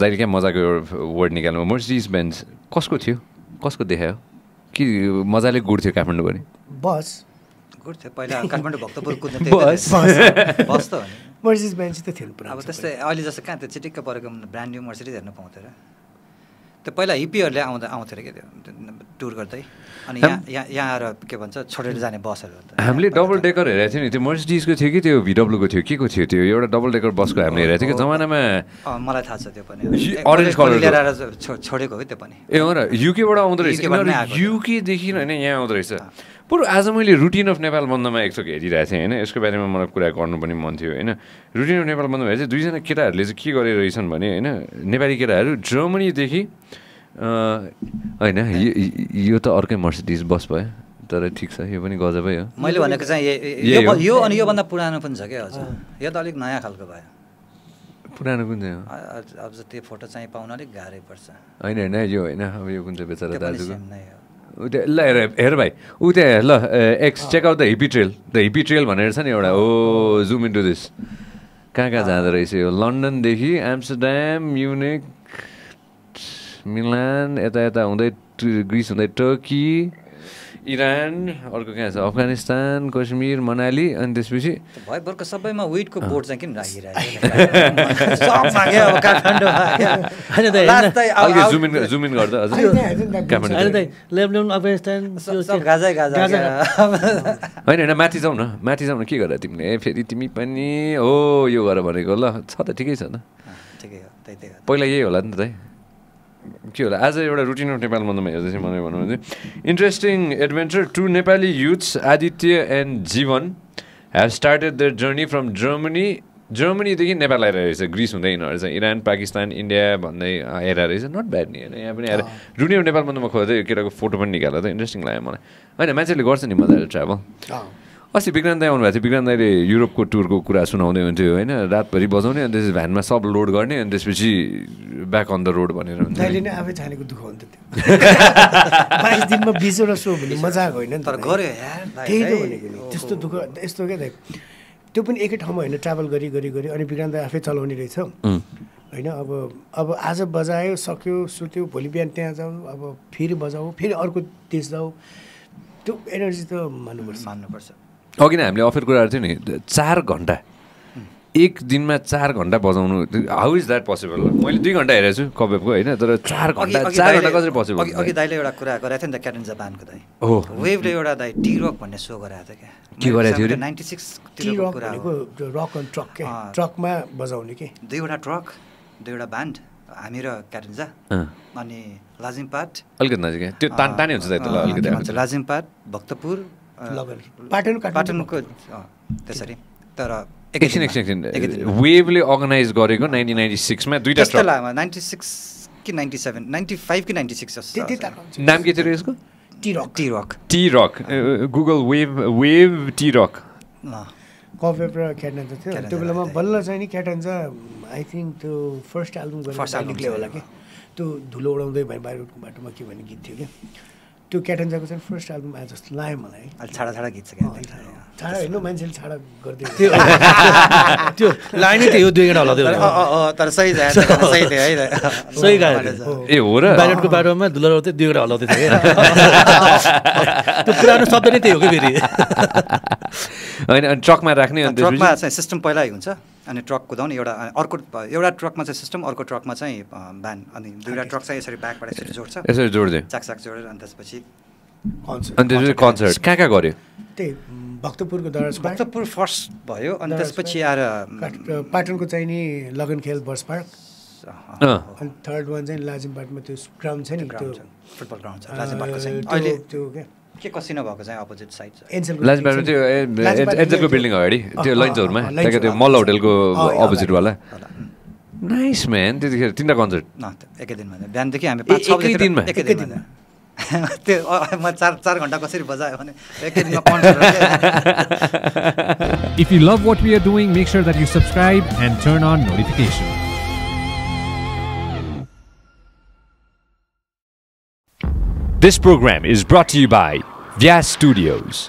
दाइले क्या मजाको वर्ड निकाल्नु मर्सिडिज बेन्च कसको थियो? कसको देखायो? कि मजाले गुड्थ्यो काठमाडौँ पनि बस। गुड थियो। पहिला काठमाडौँ भक्तपुर कुद्ने बस। बस। त मर्सिडिज बेन्च त थियो अब त्यस्तै अहिले जस्तो कहाँ त्यो चिटिक्क परेको ब्रान्ड न्यू मर्सिडिज हेर्नु पाउँथ्यो र। त्यो पहिला हिप्पीहरूले आउँदा आउँथ्यो अरे क्या त्यो टुर गर्दै? अनि यहाँ यहाँ यहाँ आएर के भन्छ छोडेर जाने बसहरू हामीले डबल डेकर हेरेको थियो नि त्यो मर्सिडिजको थियो कि त्यो भिडब्लुको थियो के को थियो त्यो? एउटा डबल डेकर बसको हामीले हेरेको थियो कि जमानामा मलाई थाहा छ त्यो पनि। कसले colour लिएर छोडेको हो कि त्यो पनि? ए हो र युकेबाट आउँदो रहेछ। युकेदेखि होइन यहाँ आउँदो रहेछ। बरु आज मैले रुटिन अफ नेपाल बन्दमा एकचोटि हेरिरहेको थिएँ होइन? यसको बारेमा मलाई कुरा गर्नु पनि मन थियो होइन? रुटिन अफ नेपाल बन्दमा चाहिँ दुईजना केटाहरूले चाहिँ के गरेर रहेछन् भने होइन? नेपाली केटाहरू जर्मनीदेखि होइन यो- त अर्कै मर्सिडिज बस भयो तर ठिक छ यो पनि गजबै हो। मैले भनेको चाहिँ यो अनि योभन्दा पुरानो पनि छ क्या हजुर। यो त अलिक नयाँ खालको भयो। पुरानो कुन चाहिँ हो? अब त्यो फोटो चाहिँ पाउन अलिक गाह्रै पर्छ। होइन होइन यो होइन अब यो कुन चाहिँ बेचारा दाजुको? ल हेर हेर भाइ ऊ त्यहाँ ल x check out the hippie trail the hippie trail भनेर छ नि एउटा ओ जुम इन्टु दिस कहाँ कहाँ जाँदो रहेछ यो? लन्डनदेखि एम्स्टरड्याम म्युनिक मिलान यता यता हुँदै ग्रिस हुँदै टर्की। इरान अर्को कहाँ छ? अफगानिस्तान कश्मीर मनाली अनि त्यसपछि त्यो भयभरको सबैमा विटको बोर्ड चाहिँ किन। होइन होइन। माथि जाउँ न। माथि जाउँ न। के गर तिमीले? फेरि तिमी पनि हो यो गर भनेको ल। छ त ठिकै छ त। पहिला यही होला नि त दाइ के होला? आज एउटा रुटिन अफ नेपाल मन्दमा हेर्दै चाहिँ मलाई भनौँ भने interesting adventure to Nepali youths Aditya and Jeevan have started their journey from Germany जर्मनीदेखि Nepal आइरहेको रहेछ। ग्रिस हुँदै यिनीहरू चाहिँ इरान पाकिस्तान इन्डिया भन्दै आइरहेको रहेछ। नट ब्याड नि। होइन यहाँ पनि आएर रुटिन अफ नेपाल मन्दमा खोज्दै केटाको फोटो पनि निकालेर त इन्ट्रेस्टिङ लाग्यो मलाई। होइन मान्छेले गर्छ नि मजाले ट्राभल। अस्ति विक्रान्त दाई आउनुभएको थियो। विक्रान्त दाईले युरोपको टुरको कुरा सुनाउँदै हुन्थ्यो होइन? रातभरि बजाउने अनि त्यसपछि भ्यानमा सब लोड गर्ने अनि त्यसपछि ब्याक अन द रोड भनेर हुन्छ दाइले नै आफै छानेको दुःख हुन्थ्यो त्यो। बाइस दिनमा बिसवटा सो भने मजाक होइन नि तर। गऱ्यो त्यही त है। भनेको नि। त्यस्तो दुःख यस्तो क्या दाइ। त्यो पनि एकै ठाउँमा होइन ट्राभल गरी गरी गरी। अनि विक्रान्त दाइ आफै चलाउने रहेछ होइन अब अब आज बजायो सक्यो सुत्यो भोलि बिहान त्यहाँ जाऊ अब फेरि बजाऊ फेरि अर्को देश जाऊ। त्यो एनर्जी त मान्नुपर्छ। मान्नुपर्छ। अघि नै हामीले अफर कुराहरू थियो नि चार घन्टा। एक दिनमा चार घन्टा बजाउनु हाउ इज द्याट पोसिबल मैले दुई घन्टा हेरेको छु कपेपको होइन? तर चार घन्टा चार घन्टा कसरी पोसिबल अघि दाइले एउटा कुरा गरेको थियो नि त क्याटन जापानको दाइ। हो। वेभले एउटा दाइ टी रक भन्ने सो गराएको थियो क्या। के गराएको थियो? नाइन्टी टी सिक्सतिरको रक रक अन ट्रक के। ट्रकमा बजाउने के? दुईवटा ट्रक दुईवटा ब्यान्ड हामी र क्याटन्जा अनि लाजिमपाट। अलिकति नजिक। त्यो तान तानै हुन्छ दाइ अलिकति छ। लाजिमपाट भक्तपुर पाटनको अँ, त्यसरी। तर एकै एकछिन एकछिन। वेभले अर्गनाइज गरेको नाइन्टिन नाइन्टी सिक्समा ट्रक लामो नाइन्टी सिक्स कि नाइन्टी सेभेन नाइन्टी फाइभ कि नाइन्टी सिक्स। नाम के थियो यसको? T rock T rock T rock Google wave wave T rock अँ, कफेप र क्याटन्जा थियो। त्यो बेलामा। बल्ल चाहिँ नि क्याटन्जा आई थिङ्क त्यो फर्स्ट एल्बम गरेर होला। कि। त्यो धुलो उडाउँदै भाइ बाहिरको बाटोमा के भन्ने गीत थियो क्या त्यो क्याटन्जाको चाहिँ फर्स्ट एल्बम आयो जस्तो लाग्यो मलाई। अहिले छाडा छाडा गीत छ छाडा होइन मान्छेले छाडा गर्दै त्यो त्यो लाइनै त्यही हो दुई घन्टा होला त्यो तर सही सही थियो है सही। ए हो र। बाइलेटको बाटोमा धुलो लाउँदै दुई घन्टा हल्लाउँदै थियो त्यो पुरानो शब्द नै त्यही हो कि फेरि? होइन अनि ट्रकमा राख्ने अनि ट्रकमा चाहिँ सिस्टम पहिल्यै हुन्छ अनि ट्रक कुदाउने एउटा अर्को एउटा ट्रकमा चाहिँ सिस्टम अर्को ट्रकमा चाहिँ ब्यान अनि दुईवटा ट्रक चाहिँ यसरी ब्याकबाट यसरी जोड्छ। यसरी जोडिदियो चाकचाक जोडेर अनि त्यसपछि कन्सर्ट अनि त्यसपछि कन्सर्ट कहाँ कहाँ गऱ्यो? त्यही भक्तपुरको दरज भक्तपुर फर्स्ट भयो अनि त्यसपछि आएर पाटनको चाहिँ नि लगन खेल बर्स पार्क। अनि थर्ड वान चाहिँ लाजिमपाटमा त्यो ग्राउन्ड छ नि त्यो ग्राउन्ड छ फुटबल ग्राउन्ड छ अहिले त्यो क्या के? कसिनो भएको चाहिँ अपोजिट साइड लाजबाटमा त्यो एन्जलको त्यो- बिल्डिङ अगाडि त्यो लन्चहरूमा। त्यहाँको होटेलको अपोजिटवाला नाइस म्यान त्यतिखेर तिनवटा कन्सर्ट एकै दिनमा। बिहानदेखि हामी एकै दिनमा? एकै दिनमा। टर doing make sure that you subscribe and turn on notification this program is brought by Vyas studios